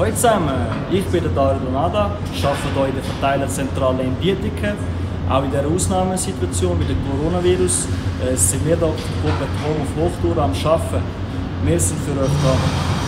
Hallo zusammen, ich bin der Dario Donada, arbeite hier in der Verteilerzentrale in Bietiken. Auch in dieser Ausnahmesituation mit dem Coronavirus äh, sind wir hier auf der Gruppe Home auf Hochtour am Arbeiten. Wir sind für euch da.